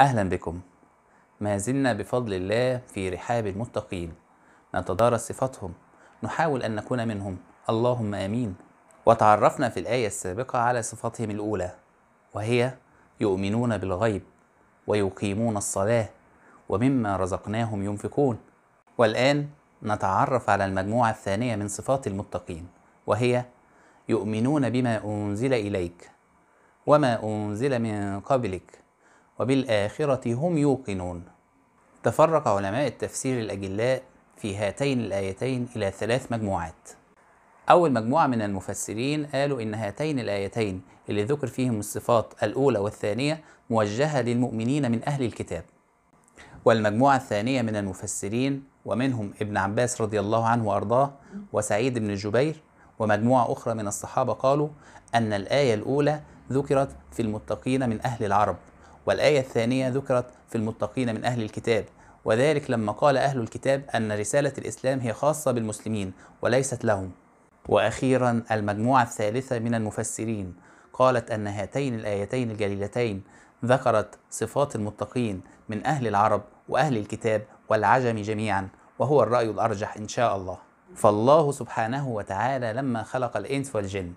أهلا بكم. ما زلنا بفضل الله في رحاب المتقين. نتدارس صفاتهم. نحاول أن نكون منهم. اللهم آمين. وتعرفنا في الآية السابقة على صفاتهم الأولى وهي يؤمنون بالغيب ويقيمون الصلاة ومما رزقناهم ينفقون. والآن نتعرف على المجموعة الثانية من صفات المتقين وهي يؤمنون بما أنزل إليك وما أنزل من قبلك. وبالآخرة هم يوقنون. تفرق علماء التفسير الأجلاء في هاتين الآيتين إلى ثلاث مجموعات. أول مجموعة من المفسرين قالوا إن هاتين الآيتين اللي ذكر فيهم الصفات الأولى والثانية موجهة للمؤمنين من أهل الكتاب. والمجموعة الثانية من المفسرين ومنهم ابن عباس رضي الله عنه وأرضاه وسعيد بن جبير ومجموعة أخرى من الصحابة قالوا أن الآية الأولى ذكرت في المتقين من أهل العرب. والآية الثانية ذكرت في المتقين من أهل الكتاب وذلك لما قال أهل الكتاب أن رسالة الإسلام هي خاصة بالمسلمين وليست لهم. وأخيرا المجموعة الثالثة من المفسرين قالت أن هاتين الآيتين الجليلتين ذكرت صفات المتقين من أهل العرب وأهل الكتاب والعجم جميعا وهو الرأي الأرجح إن شاء الله. فالله سبحانه وتعالى لما خلق الإنس والجن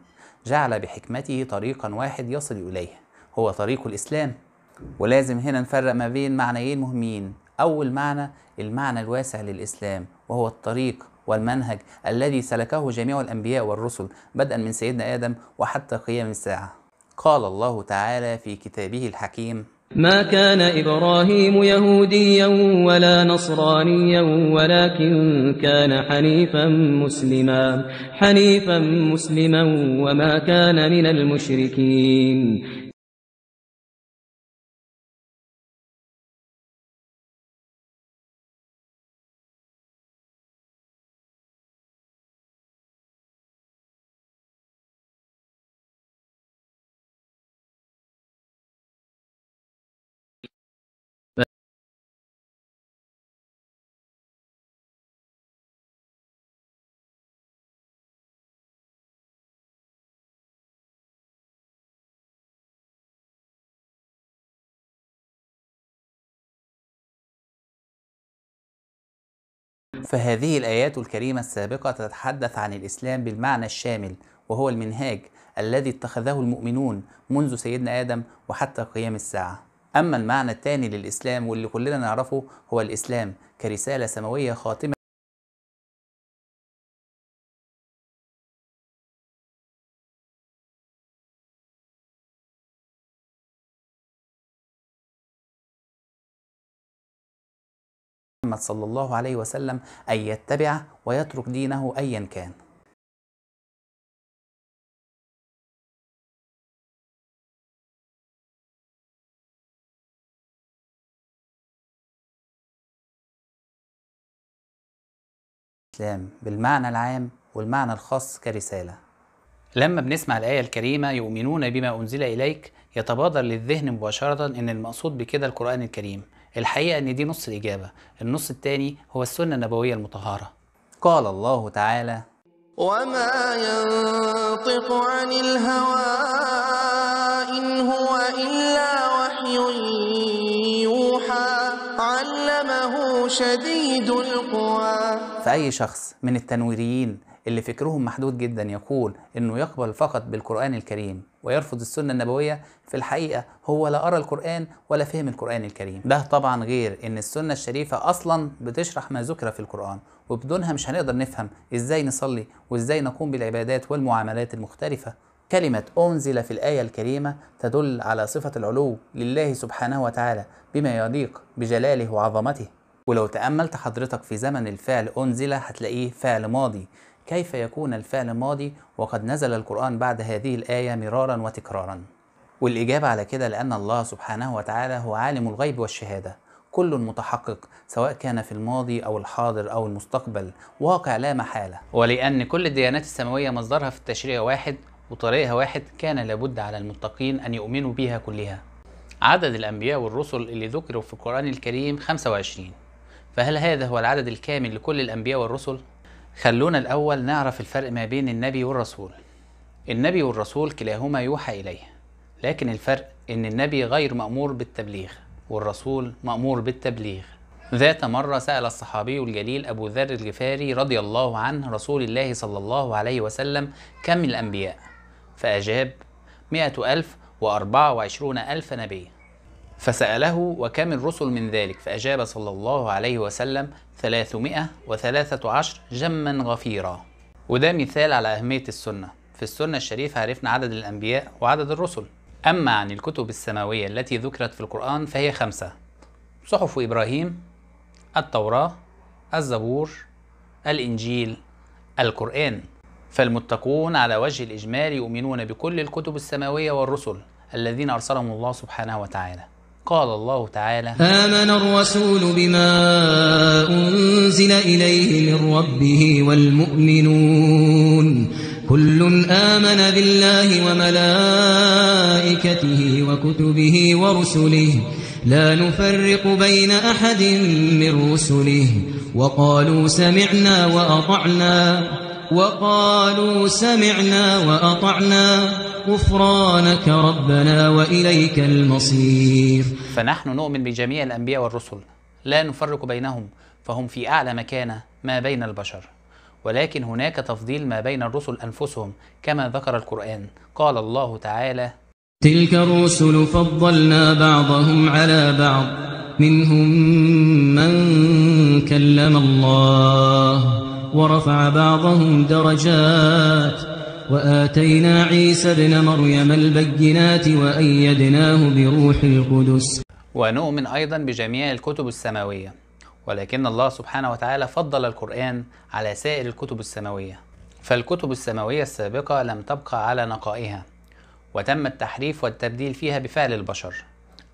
جعل بحكمته طريقا واحد يصل إليه هو طريق الإسلام. ولازم هنا نفرق ما بين معنيين مهمين. أول معنى المعنى الواسع للإسلام وهو الطريق والمنهج الذي سلكه جميع الأنبياء والرسل بدءا من سيدنا آدم وحتى قيام الساعة. قال الله تعالى في كتابه الحكيم ما كان إبراهيم يهوديا ولا نصرانيا ولكن كان حنيفا مسلما. حنيفا مسلما وما كان من المشركين. فهذه الآيات الكريمة السابقة تتحدث عن الإسلام بالمعنى الشامل وهو المنهاج الذي اتخذه المؤمنون منذ سيدنا آدم وحتى قيام الساعة. أما المعنى الثاني للإسلام واللي كلنا نعرفه هو الإسلام كرسالة سماوية خاتمة محمد صلى الله عليه وسلم أن يتبعه ويترك دينه أيا كان. الإسلام بالمعنى العام والمعنى الخاص كرسالة. لما بنسمع الآية الكريمة يؤمنون بما أنزل إليك يتبادر للذهن مباشرة إن المقصود بكده القرآن الكريم. الحقيقة إن دي نص الإجابة. النص الثاني هو السنة النبوية المطهرة. قال الله تعالى وما ينطق عن الهوى إن هو إلا وحي يوحى علمه شديد القوى. فأي شخص من التنويريين اللي فكرهم محدود جدا يقول إنه يقبل فقط بالقرآن الكريم ويرفض السنة النبوية في الحقيقة هو لا أرى القرآن ولا فهم القرآن الكريم. ده طبعا غير إن السنة الشريفة أصلا بتشرح ما ذكر في القرآن وبدونها مش هنقدر نفهم إزاي نصلي وإزاي نقوم بالعبادات والمعاملات المختلفة. كلمة أنزل في الآية الكريمة تدل على صفة العلو لله سبحانه وتعالى بما يليق بجلاله وعظمته. ولو تأملت حضرتك في زمن الفعل أنزل هتلاقيه فعل ماضي. كيف يكون الفعل ماضي وقد نزل القرآن بعد هذه الآية مرارا وتكرارا. والإجابة على كده لأن الله سبحانه وتعالى هو عالم الغيب والشهادة. كل متحقق سواء كان في الماضي أو الحاضر أو المستقبل واقع لا محالة. ولأن كل الديانات السماوية مصدرها في التشريع واحد وطريقها واحد كان لابد على المتقين أن يؤمنوا بها كلها. عدد الأنبياء والرسل اللي ذكروا في القرآن الكريم 25 فهل هذا هو العدد الكامل لكل الأنبياء والرسل؟ خلونا الأول نعرف الفرق ما بين النبي والرسول. النبي والرسول كلاهما يوحى إليه لكن الفرق إن النبي غير مأمور بالتبليغ والرسول مأمور بالتبليغ. ذات مرة سأل الصحابي الجليل أبو ذر الغفاري رضي الله عنه رسول الله صلى الله عليه وسلم كم الأنبياء؟ فأجاب مئة ألف وأربعة وعشرون ألف نبي. فسأله وكم الرسل من ذلك؟ فأجاب صلى الله عليه وسلم ثلاثمائة وثلاثة عشر جما غفيرا. وده مثال على أهمية السنة. في السنة الشريفة عرفنا عدد الأنبياء وعدد الرسل. أما عن الكتب السماوية التي ذكرت في القرآن فهي خمسة صحف إبراهيم التوراة الزبور الإنجيل القرآن. فالمتقون على وجه الإجمال يؤمنون بكل الكتب السماوية والرسل الذين أرسلهم الله سبحانه وتعالى. قال الله تعالى آمن الرسول بما أنزل إليه من ربه والمؤمنون. كل آمن بالله وملائكته وكتبه ورسله. لا نفرق بين أحد من رسله. وقالوا سمعنا وأطعنا. وقالوا سمعنا وأطعنا. غفرانك ربنا وإليك المصير. فنحن نؤمن بجميع الأنبياء والرسل. لا نفرق بينهم فهم في أعلى مكانة ما بين البشر. ولكن هناك تفضيل ما بين الرسل أنفسهم كما ذكر القرآن. قال الله تعالى تلك الرسل فضلنا بعضهم على بعض. منهم من كلم الله ورفع بعضهم درجات. وآتينا عيسى ابن مريم البينات وأيدناه بروح القدس. ونؤمن أيضا بجميع الكتب السماوية. ولكن الله سبحانه وتعالى فضل القرآن على سائر الكتب السماوية. فالكتب السماوية السابقة لم تبقى على نقائها وتم التحريف والتبديل فيها بفعل البشر.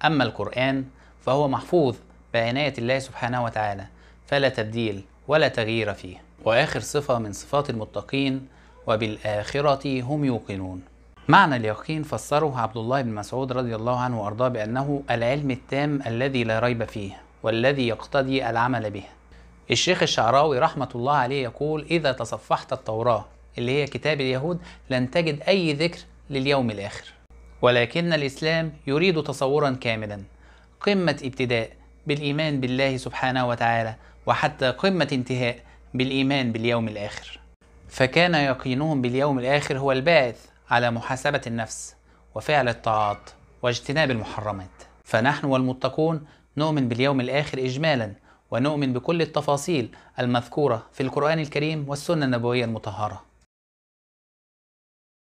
أما القرآن فهو محفوظ بعناية الله سبحانه وتعالى فلا تبديل ولا تغيير فيه. وآخر صفة من صفات المتقين وبالآخرة هم يوقنون. معنى اليقين فسره عبد الله بن مسعود رضي الله عنه وأرضاه بأنه العلم التام الذي لا ريب فيه والذي يقتضي العمل به. الشيخ الشعراوي رحمة الله عليه يقول إذا تصفحت التوراة اللي هي كتاب اليهود لن تجد أي ذكر لليوم الآخر. ولكن الإسلام يريد تصورا كاملا قمة ابتداء بالإيمان بالله سبحانه وتعالى وحتى قمة انتهاء بالإيمان باليوم الآخر. فكان يقينهم باليوم الآخر هو الباعث على محاسبة النفس وفعل الطاعات واجتناب المحرمات. فنحن والمتقون نؤمن باليوم الآخر إجمالا ونؤمن بكل التفاصيل المذكورة في القرآن الكريم والسنة النبوية المطهرة.